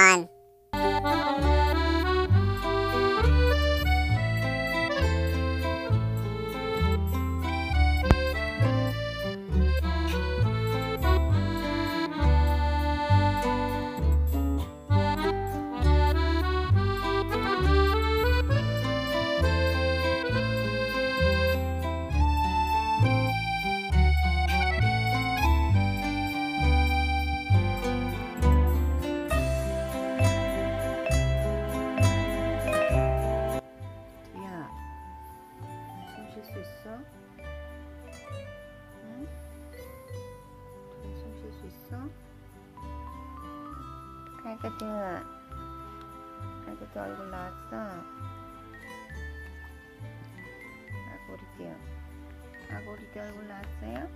on. 수 있어? 응? 숨 쉴 수 있어? 갈그드 갈그드 얼굴 나왔어 아고리드 아고리드 얼굴 나왔어요?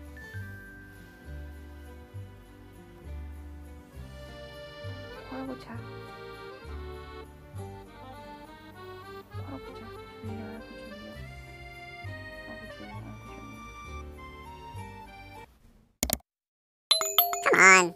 코하고 자 on.